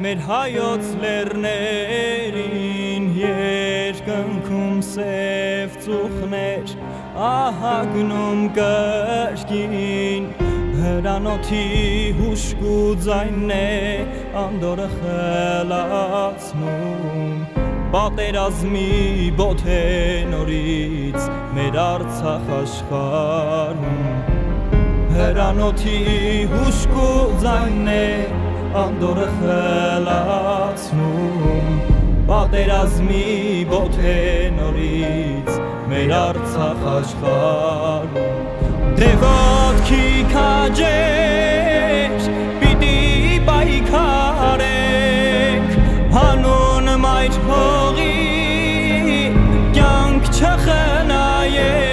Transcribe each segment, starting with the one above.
մեր հայոց լերներին երկնքում սև ծուխներ ահագնում կրկին հրանոթի հուշկու ձայնն է անդորը խելացնում պատերազմի բոթե նորից մեր արցախ աշխարհում հրանոթի հուշկու ձայնն է անդորը խելացնում պատերազմի բոթե նորից մեր արցախ աշխարհում դեվոտքի քաջեր պիտի պայքարենք հանուն մայր հողի կյանք չխնայենք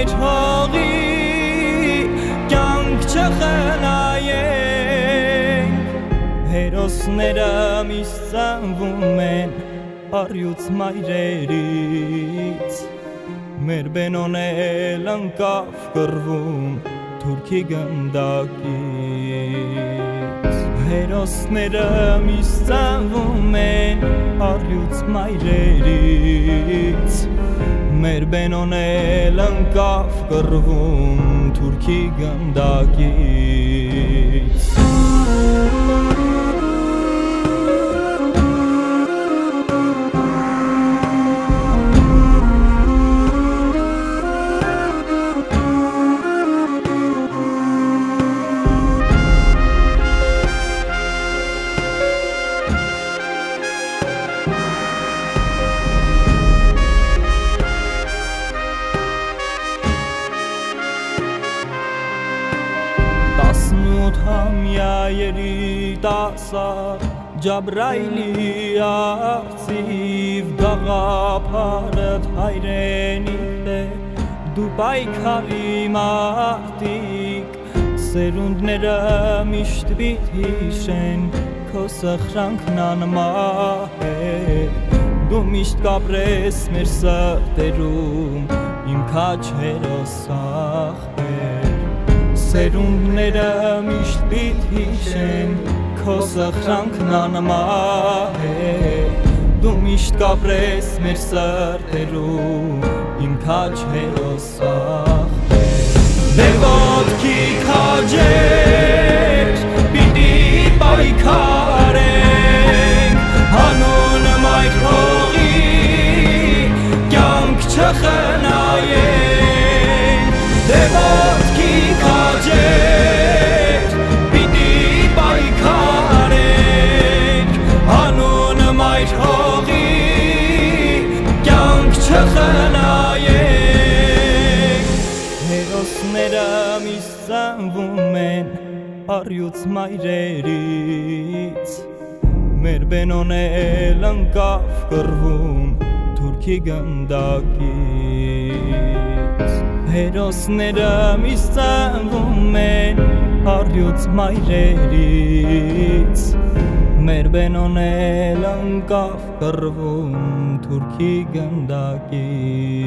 մայր հողի կյանք չխնայենք հերոսները միշտ ծնվում են առյուծ մայրերից մեր բենոնել անկավ կրվում թուրքի գնդակից հերոսները միշտ ծնվում են առյուծ մայրերից մեր բենոնել անկավ կրվում թուրքի գնդակից Երիտասար Ջաբրայլի արծիվ գաղափարդ հայրենիք է դու պայքարի մարտիկ սերունդները միշտ պիտ հիշեն քո սխրանքն անմահ է դու միշտ կապրես մեր սրտերում իմ քաչերոս ախպեր սերունդները միշտ պիտ հիշեն քո սխրանքն անմահ է դու միշտ կապրես մեր սրտերում իմ քաչերոս ախպեր դեր ոտքի քաջեր պիտի պայքարենք հանուն մայր հողի կյանք չխնայենք հերոսները միշտ ծնվում են առյուծ մայրերից մեր բենոնել անկավ կրվում թուրքի գնդակից հերոսները միշտ ծնվում են առյուծ մայրերից մեր բենոնել անկավ կրվում թուրքի գնդակից